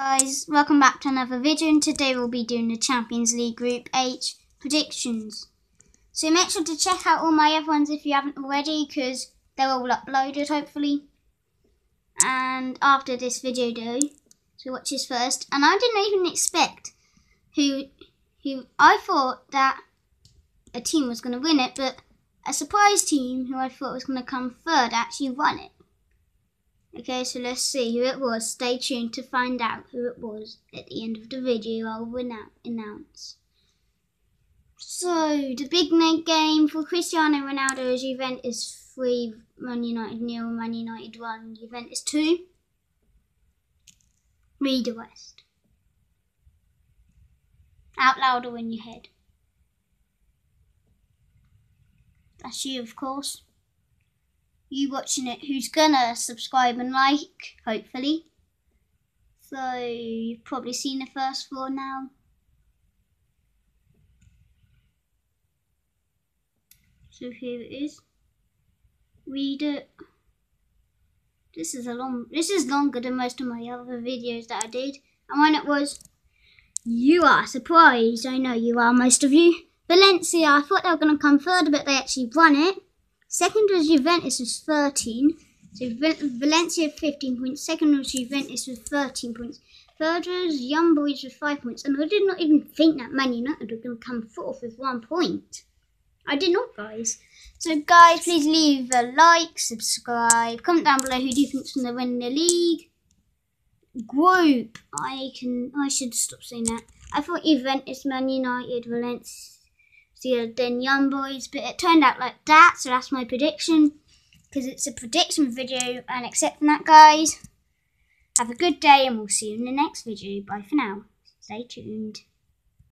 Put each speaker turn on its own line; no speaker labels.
guys, welcome back to another video and today we'll be doing the Champions League Group H predictions. So make sure to check out all my other ones if you haven't already because they're all uploaded hopefully. And after this video though, so watch this first. And I didn't even expect who, who I thought that a team was going to win it, but a surprise team who I thought was going to come third actually won it. Okay, so let's see who it was. Stay tuned to find out who it was at the end of the video. I will announce. So, the big night game for Cristiano Ronaldo is Juventus 3, Man United nil, Man United 1, Juventus 2. Read the rest. Out loud or in your head. That's you, of course you watching it who's gonna subscribe and like, hopefully. So you've probably seen the first four now. So here it is. Read it. This is a long this is longer than most of my other videos that I did. And when it was you are surprised, I know you are most of you. Valencia, I thought they were gonna come third, but they actually won it. Second was Juventus with 13. So Valencia 15 points. Second was Juventus with 13 points. Third was Young Boys with 5 points. And I did not even think that Man United were going to come fourth with 1 point. I did not, guys. So, guys, please leave a like, subscribe, comment down below who do you think's going to win the league. Group. I can. I should stop saying that. I thought Juventus, Man United, Valencia then Young Boys, but it turned out like that, so that's my prediction. Because it's a prediction video, and except for that, guys, have a good day, and we'll see you in the next video. Bye for now. Stay tuned.